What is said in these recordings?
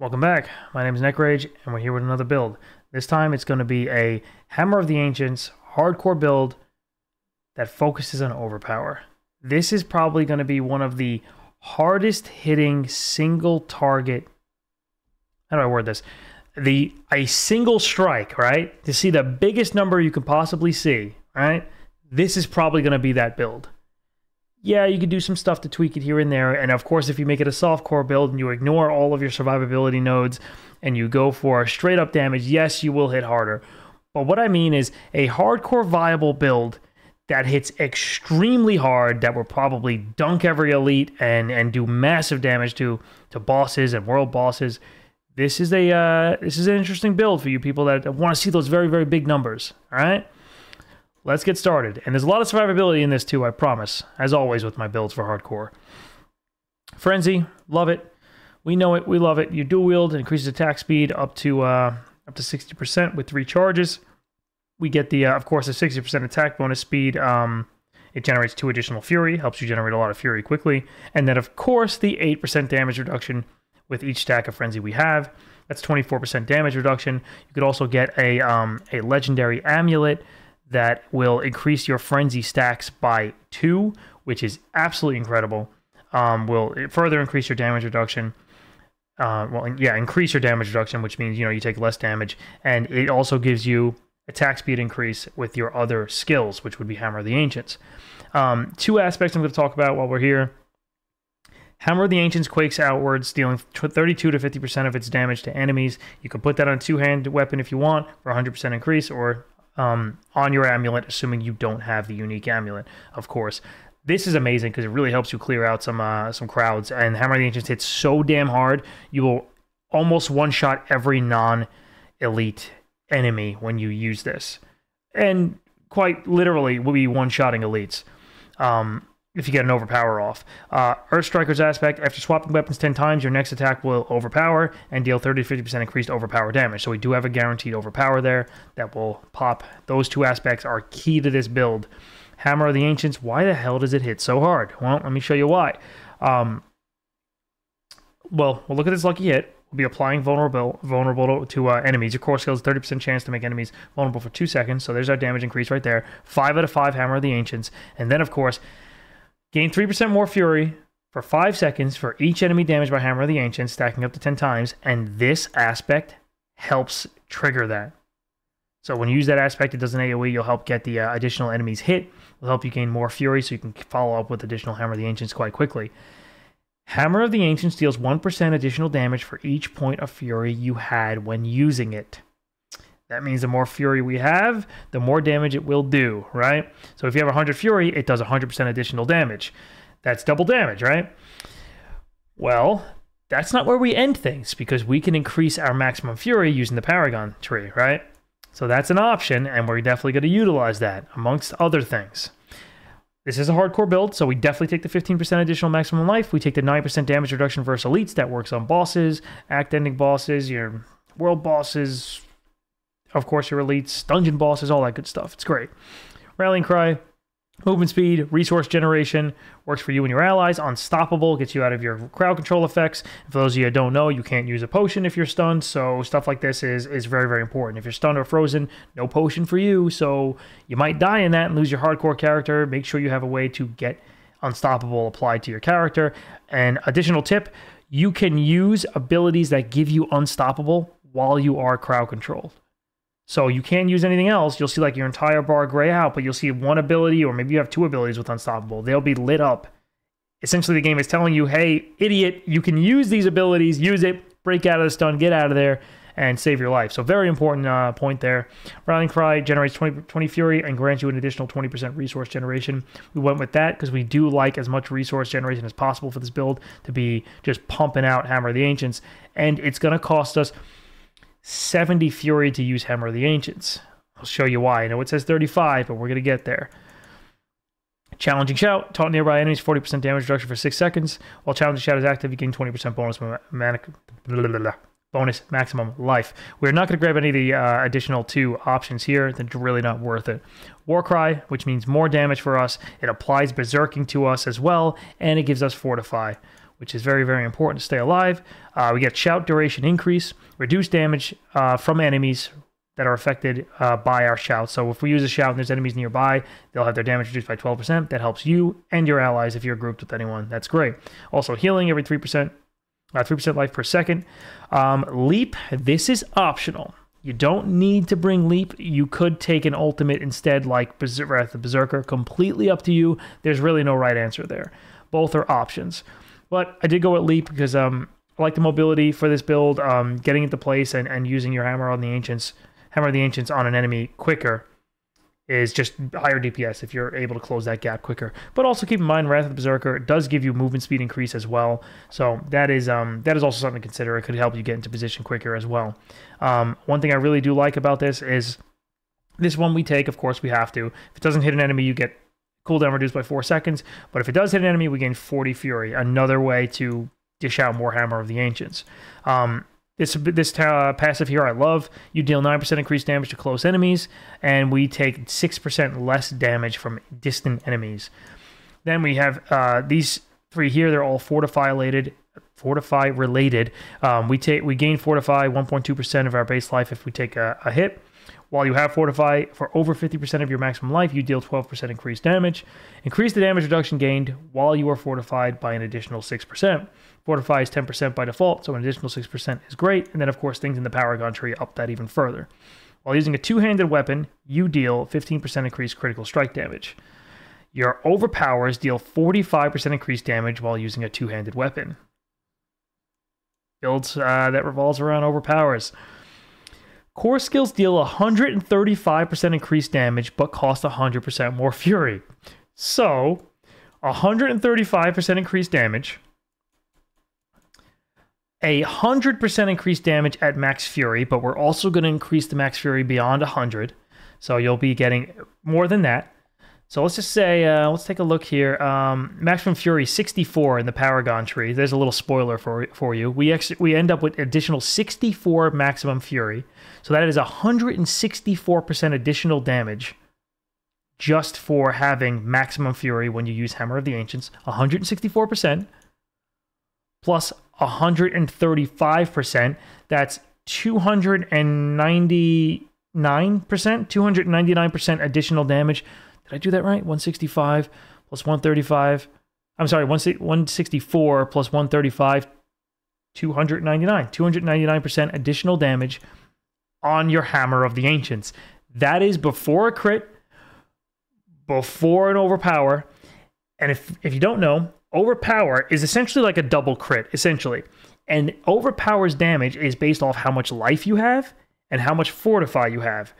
Welcome back. My name is Nekrage, and we're here with another build. This time it's going to be a Hammer of the Ancients hardcore build that focuses on overpower. This is probably going to be one of the hardest hitting single target. How do I word this? The a single strike, right? To see the biggest number you can possibly see, right? This is probably going to be that build yeah, you could do some stuff to tweak it here and there. And of course, if you make it a soft core build and you ignore all of your survivability nodes and you go for straight up damage, yes, you will hit harder. But what I mean is a hardcore viable build that hits extremely hard that will probably dunk every elite and and do massive damage to to bosses and world bosses. This is a uh, this is an interesting build for you people that want to see those very very big numbers. All right let's get started. And there's a lot of survivability in this too, I promise, as always with my builds for hardcore. Frenzy, love it. We know it, we love it. You dual wield, increases attack speed up to uh, up to 60% with three charges. We get the, uh, of course, a 60% attack bonus speed. Um, it generates two additional fury, helps you generate a lot of fury quickly. And then, of course, the 8% damage reduction with each stack of frenzy we have. That's 24% damage reduction. You could also get a um, a legendary amulet that will increase your frenzy stacks by two, which is absolutely incredible. Um, will further increase your damage reduction. Uh, well, yeah, increase your damage reduction, which means you know you take less damage, and it also gives you attack speed increase with your other skills, which would be Hammer of the Ancients. Um, two aspects I'm going to talk about while we're here. Hammer of the Ancients quakes outwards, dealing 32 to 50% of its damage to enemies. You can put that on a two-hand weapon if you want for 100% increase, or um, on your amulet, assuming you don't have the unique amulet, of course. This is amazing because it really helps you clear out some uh, some crowds. And Hammer of the Ancients hits so damn hard, you will almost one shot every non elite enemy when you use this, and quite literally will be one shotting elites. Um, if you get an overpower off. Uh, Earth Striker's aspect, after swapping weapons 10 times, your next attack will overpower and deal 30 to 50% increased overpower damage. So we do have a guaranteed overpower there that will pop. Those two aspects are key to this build. Hammer of the Ancients, why the hell does it hit so hard? Well, let me show you why. Um, well, we'll look at this lucky hit. We'll be applying vulnerable vulnerable to uh, enemies. Your core skill is 30% chance to make enemies vulnerable for two seconds. So there's our damage increase right there. Five out of five Hammer of the Ancients. And then, of course, Gain 3% more fury for 5 seconds for each enemy damaged by Hammer of the Ancient, stacking up to 10 times, and this aspect helps trigger that. So when you use that aspect, it does an AoE, you'll help get the uh, additional enemies hit. It'll help you gain more fury so you can follow up with additional Hammer of the Ancients quite quickly. Hammer of the Ancients deals 1% additional damage for each point of fury you had when using it. That means the more fury we have, the more damage it will do, right? So if you have 100 fury, it does 100% additional damage. That's double damage, right? Well, that's not where we end things because we can increase our maximum fury using the Paragon tree, right? So that's an option, and we're definitely going to utilize that amongst other things. This is a hardcore build, so we definitely take the 15% additional maximum life. We take the 9% damage reduction versus elites. That works on bosses, act ending bosses, your world bosses, of course, your elites, dungeon bosses, all that good stuff. It's great. Rallying Cry, movement speed, resource generation, works for you and your allies. Unstoppable, gets you out of your crowd control effects. For those of you that don't know, you can't use a potion if you're stunned, so stuff like this is, is very, very important. If you're stunned or frozen, no potion for you, so you might die in that and lose your hardcore character. Make sure you have a way to get Unstoppable applied to your character. And additional tip, you can use abilities that give you Unstoppable while you are crowd controlled. So you can't use anything else. You'll see like your entire bar gray out, but you'll see one ability, or maybe you have two abilities with Unstoppable. They'll be lit up. Essentially, the game is telling you, hey, idiot, you can use these abilities, use it, break out of the stun, get out of there, and save your life. So very important uh, point there. Rallying Cry generates 20, 20 Fury and grants you an additional 20% resource generation. We went with that because we do like as much resource generation as possible for this build to be just pumping out Hammer of the Ancients. And it's going to cost us 70 Fury to use Hammer of the Ancients. I'll show you why. I know it says 35, but we're going to get there. Challenging Shout. Taunt nearby enemies 40% damage reduction for 6 seconds. While Challenging Shout is active, you gain 20% bonus manic, blah, blah, blah, bonus maximum life. We're not going to grab any of the uh, additional two options here. They're really not worth it. Warcry, which means more damage for us. It applies Berserking to us as well, and it gives us Fortify which is very, very important to stay alive. Uh, we get shout duration increase, reduce damage uh, from enemies that are affected uh, by our shout. So if we use a shout and there's enemies nearby, they'll have their damage reduced by 12%. That helps you and your allies if you're grouped with anyone. That's great. Also, healing every 3%, uh, 3% life per second. Um, leap, this is optional. You don't need to bring leap. You could take an ultimate instead, like of Berserker. Completely up to you. There's really no right answer there. Both are options. But I did go with leap because um, I like the mobility for this build. Um, getting into place and, and using your hammer on the ancients Hammer of the Ancients on an enemy quicker is just higher DPS if you're able to close that gap quicker. But also keep in mind, Wrath of the Berserker does give you movement speed increase as well. So that is um, that is also something to consider. It could help you get into position quicker as well. Um, one thing I really do like about this is this one we take, of course we have to. If it doesn't hit an enemy, you get cooldown reduced by four seconds. But if it does hit an enemy, we gain 40 Fury. Another way to dish out more Hammer of the Ancients. Um, this this uh, passive here I love. You deal 9% increased damage to close enemies, and we take 6% less damage from distant enemies. Then we have uh, these three here. They're all fortify related. Fortify related. Um, we take we gain fortify 1.2% of our base life if we take a, a hit. While you have Fortify for over 50% of your maximum life, you deal 12% increased damage. Increase the damage reduction gained while you are fortified by an additional 6%. Fortify is 10% by default, so an additional 6% is great. And then, of course, things in the Paragon tree up that even further. While using a two handed weapon, you deal 15% increased critical strike damage. Your overpowers deal 45% increased damage while using a two handed weapon. Builds uh, that revolves around overpowers. Core skills deal 135% increased damage, but cost 100% more fury. So, 135% increased damage, a 100% increased damage at max fury, but we're also going to increase the max fury beyond 100. So you'll be getting more than that. So let's just say, uh, let's take a look here. Um, maximum Fury 64 in the Paragon tree. There's a little spoiler for for you. We ex- we end up with additional 64 maximum Fury. So that is 164% additional damage just for having maximum Fury when you use Hammer of the Ancients. 164% plus 135%. That's 299%, 299% additional damage did I do that right? 165 plus 135. I'm sorry, 164 plus 135, 299. 299% additional damage on your Hammer of the Ancients. That is before a crit, before an overpower. And if, if you don't know, overpower is essentially like a double crit, essentially. And overpower's damage is based off how much life you have and how much fortify you have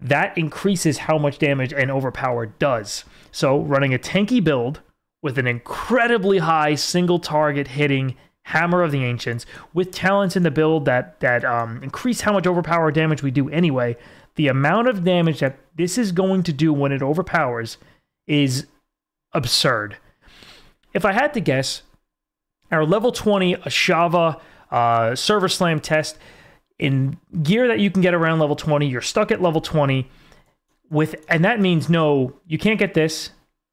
that increases how much damage an overpower does. So running a tanky build with an incredibly high single target hitting Hammer of the Ancients with talents in the build that that um, increase how much overpower damage we do anyway. The amount of damage that this is going to do when it overpowers is absurd. If I had to guess, our level 20 Ashava uh, Server Slam test in gear that you can get around level 20, you're stuck at level 20 with and that means no, you can't get this.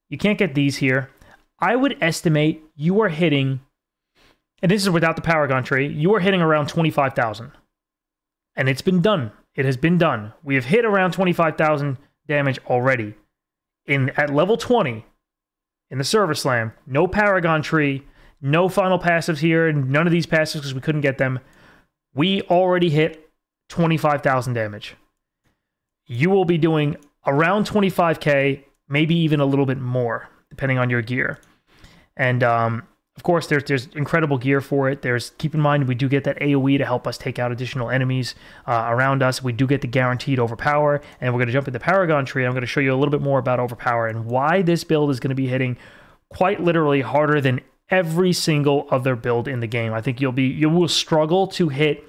You can't get these here. I would estimate you are hitting and this is without the Paragon tree, you are hitting around 25,000. And it's been done. It has been done. We have hit around 25,000 damage already. In at level 20 in the Server Slam, no Paragon tree, no final passives here, none of these passives because we couldn't get them we already hit 25,000 damage. You will be doing around 25k, maybe even a little bit more, depending on your gear. And um, of course, there's there's incredible gear for it. There's keep in mind we do get that AOE to help us take out additional enemies uh, around us. We do get the guaranteed overpower, and we're going to jump into the Paragon tree. I'm going to show you a little bit more about overpower and why this build is going to be hitting quite literally harder than every single other build in the game. I think you'll be you will struggle to hit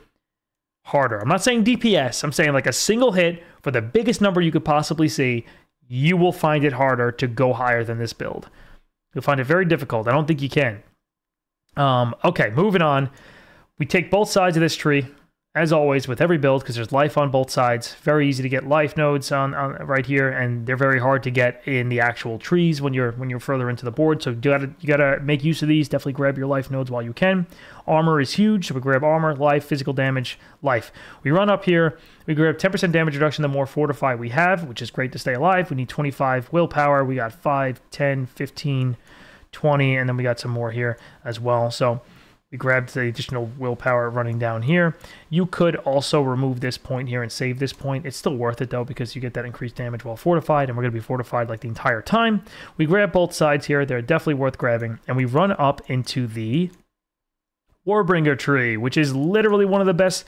harder. I'm not saying DPS. I'm saying like a single hit for the biggest number you could possibly see, you will find it harder to go higher than this build. You'll find it very difficult. I don't think you can. Um, okay, moving on. We take both sides of this tree as always with every build because there's life on both sides. Very easy to get life nodes on, on, right here and they're very hard to get in the actual trees when you're when you're further into the board. So you gotta you gotta make use of these. Definitely grab your life nodes while you can. Armor is huge so we grab armor life physical damage life. We run up here we grab 10% damage reduction the more fortify we have which is great to stay alive. We need 25 willpower. We got 5 10 15 20 and then we got some more here as well. So we grabbed the additional willpower running down here. You could also remove this point here and save this point. It's still worth it though because you get that increased damage while fortified and we're going to be fortified like the entire time. We grab both sides here. They're definitely worth grabbing. And we run up into the Warbringer tree, which is literally one of the best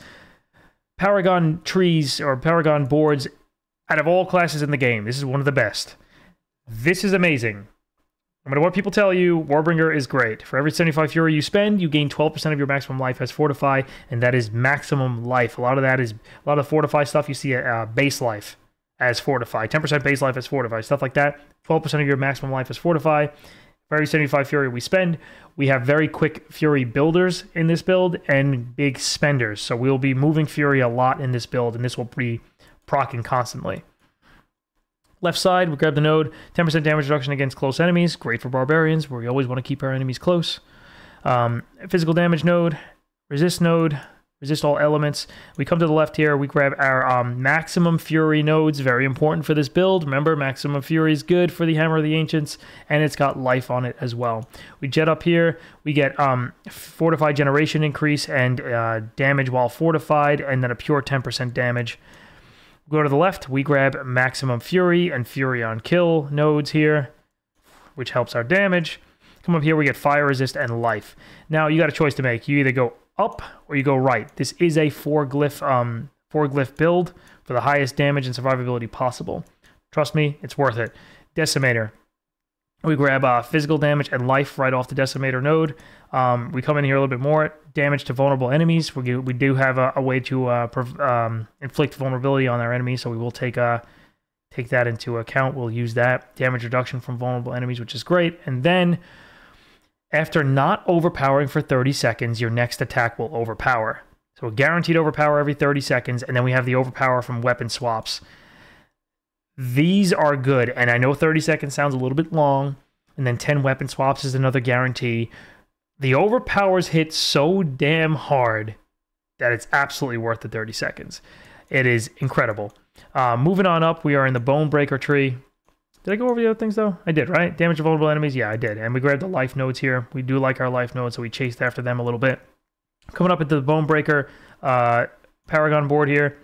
Paragon trees or Paragon boards out of all classes in the game. This is one of the best. This is amazing. No matter what people tell you, Warbringer is great. For every 75 Fury you spend, you gain 12% of your maximum life as Fortify, and that is maximum life. A lot of that is, a lot of Fortify stuff you see at uh, base life as Fortify, 10% base life as Fortify, stuff like that. 12% of your maximum life as Fortify. For every 75 Fury we spend, we have very quick Fury builders in this build and big spenders. So we'll be moving Fury a lot in this build, and this will be procking constantly. Left side, we grab the node. 10% damage reduction against close enemies. Great for barbarians, where we always want to keep our enemies close. Um, physical damage node. Resist node. Resist all elements. We come to the left here. We grab our um, maximum fury nodes. Very important for this build. Remember, maximum fury is good for the Hammer of the Ancients, and it's got life on it as well. We jet up here. We get um, fortified generation increase and uh, damage while fortified, and then a pure 10% damage go to the left, we grab Maximum Fury and Fury on Kill nodes here, which helps our damage. Come up here, we get Fire Resist and Life. Now, you got a choice to make. You either go up or you go right. This is a four glyph, um, four glyph build for the highest damage and survivability possible. Trust me, it's worth it. Decimator. We grab uh, physical damage and life right off the Decimator node. Um, we come in here a little bit more. Damage to vulnerable enemies. We, we do have a, a way to uh, um, inflict vulnerability on our enemies, so we will take uh, take that into account. We'll use that. Damage reduction from vulnerable enemies, which is great. And then, after not overpowering for 30 seconds, your next attack will overpower. So a guaranteed overpower every 30 seconds, and then we have the overpower from weapon swaps. These are good, and I know 30 seconds sounds a little bit long, and then 10 weapon swaps is another guarantee. The overpowers hit so damn hard that it's absolutely worth the 30 seconds. It is incredible. Uh, moving on up, we are in the Bone Breaker tree. Did I go over the other things though? I did, right? Damage to vulnerable enemies? Yeah, I did. And we grabbed the life nodes here. We do like our life nodes, so we chased after them a little bit. Coming up into the Bone Breaker uh, Paragon board here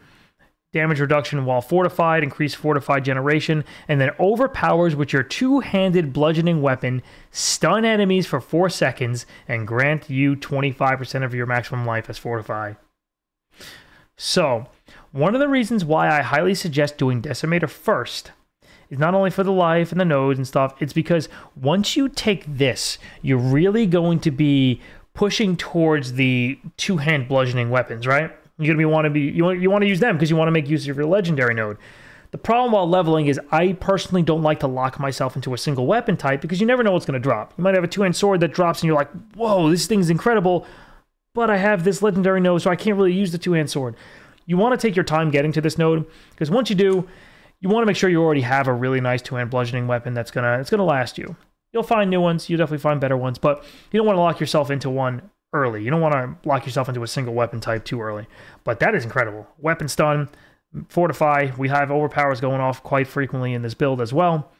damage reduction while fortified, increased fortified generation, and then overpowers with your two handed bludgeoning weapon, stun enemies for 4 seconds, and grant you 25% of your maximum life as fortified. So, one of the reasons why I highly suggest doing Decimator first is not only for the life and the nodes and stuff, it's because once you take this, you're really going to be pushing towards the two hand bludgeoning weapons, right? You're gonna be want to be you want you want to use them because you want to make use of your legendary node. The problem while leveling is I personally don't like to lock myself into a single weapon type because you never know what's going to drop. You might have a two-hand sword that drops and you're like, whoa, this thing's incredible, but I have this legendary node, so I can't really use the two-hand sword. You want to take your time getting to this node because once you do, you want to make sure you already have a really nice two-hand bludgeoning weapon that's gonna it's gonna last you. You'll find new ones, you'll definitely find better ones, but you don't want to lock yourself into one early. You don't want to lock yourself into a single weapon type too early. But that is incredible. Weapon stun, fortify. We have overpowers going off quite frequently in this build as well.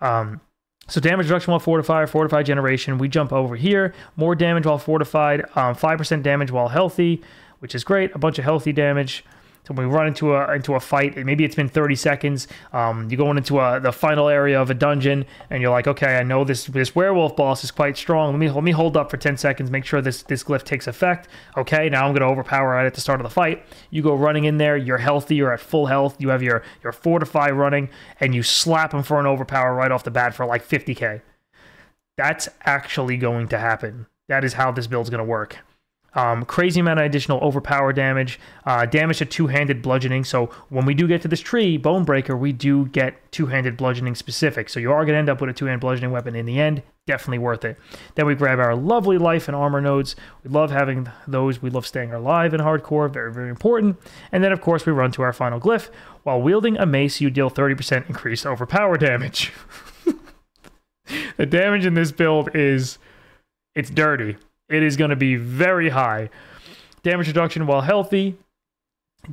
Um, so damage reduction while fortified, fortified generation. We jump over here. More damage while fortified, um, 5% damage while healthy, which is great. A bunch of healthy damage. So when we run into a into a fight, maybe it's been 30 seconds. Um, you're going into a, the final area of a dungeon, and you're like, okay, I know this this werewolf boss is quite strong. Let me let me hold up for 10 seconds, make sure this this glyph takes effect. Okay, now I'm going to overpower it at the start of the fight. You go running in there. You're healthy. You're at full health. You have your your fortify running, and you slap him for an overpower right off the bat for like 50k. That's actually going to happen. That is how this build's going to work. Um, crazy amount of additional overpower damage, uh, damage to two-handed bludgeoning. So when we do get to this tree, Bonebreaker, we do get two-handed bludgeoning specific. So you are going to end up with a two-handed bludgeoning weapon in the end. Definitely worth it. Then we grab our lovely life and armor nodes. We love having those. We love staying alive in hardcore. Very, very important. And then, of course, we run to our final glyph. While wielding a mace, you deal 30% increased overpower damage. the damage in this build is... It's dirty it is going to be very high. Damage reduction while healthy.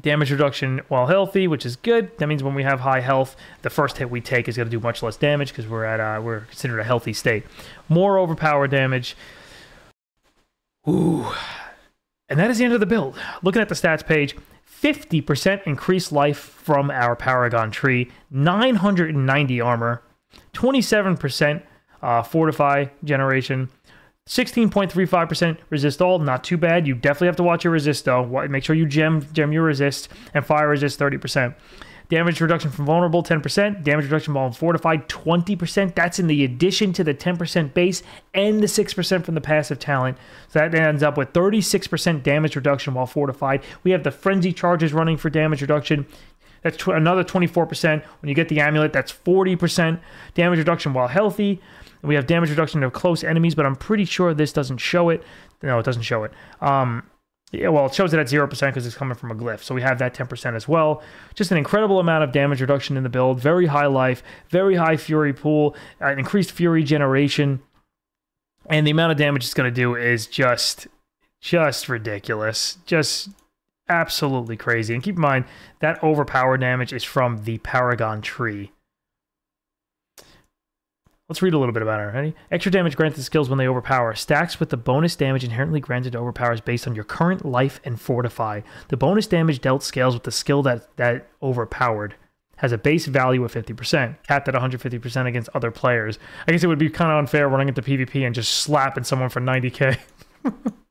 Damage reduction while healthy, which is good. That means when we have high health, the first hit we take is going to do much less damage because we're at uh, we're considered a healthy state. More overpower damage. Ooh. And that is the end of the build. Looking at the stats page, 50% increased life from our Paragon tree, 990 armor, 27% uh, fortify generation, 16.35% resist all, not too bad. You definitely have to watch your resist though. Make sure you gem gem your resist and fire resist 30%. Damage reduction from vulnerable 10%, damage reduction while fortified 20%. That's in the addition to the 10% base and the 6% from the passive talent. So that ends up with 36% damage reduction while fortified. We have the frenzy charges running for damage reduction. That's tw- another 24%. When you get the amulet, that's 40% damage reduction while healthy. We have damage reduction of close enemies, but I'm pretty sure this doesn't show it. No, it doesn't show it. Um, yeah, well, it shows it at 0% because it's coming from a glyph. So we have that 10% as well. Just an incredible amount of damage reduction in the build. Very high life, very high fury pool, uh, increased fury generation. And the amount of damage it's going to do is just, just ridiculous. Just absolutely crazy. And keep in mind, that overpower damage is from the Paragon tree. Let's read a little bit about it. Ready? Extra damage granted skills when they overpower. Stacks with the bonus damage inherently granted to overpowers based on your current life and fortify. The bonus damage dealt scales with the skill that, that overpowered. Has a base value of 50%, capped at 150% against other players. I guess it would be kind of unfair running into PvP and just slapping someone for 90k.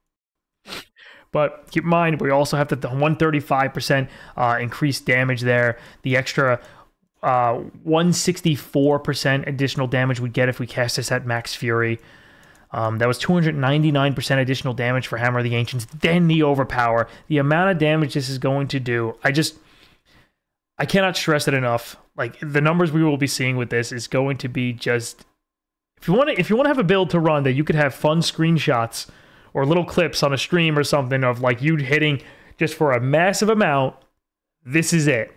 But keep in mind, we also have the 135% uh, increased damage there. The extra uh, 164% additional damage we get if we cast this at max fury. Um, that was 299% additional damage for Hammer of the Ancients. Then the overpower. The amount of damage this is going to do, I just, I cannot stress it enough. Like the numbers we will be seeing with this is going to be just. If you want to, if you want to have a build to run that you could have fun screenshots or little clips on a stream or something of like you hitting just for a massive amount, this is it.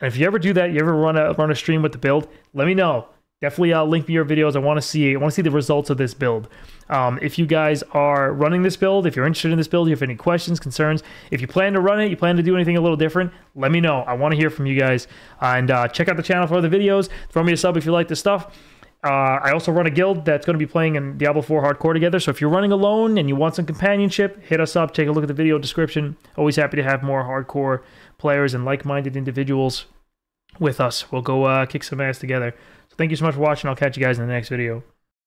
And if you ever do that, you ever run a run a stream with the build, let me know. Definitely uh, link me your videos. I want to see I want to see the results of this build. Um, if you guys are running this build, if you're interested in this build, if you have any questions, concerns, if you plan to run it, you plan to do anything a little different, let me know. I want to hear from you guys. And uh, check out the channel for other videos. Throw me a sub if you like this stuff. Uh, I also run a guild that's going to be playing in Diablo 4 Hardcore together. So if you're running alone and you want some companionship, hit us up. Take a look at the video description. Always happy to have more hardcore players and like-minded individuals with us. We'll go uh, kick some ass together. So thank you so much for watching. I'll catch you guys in the next video.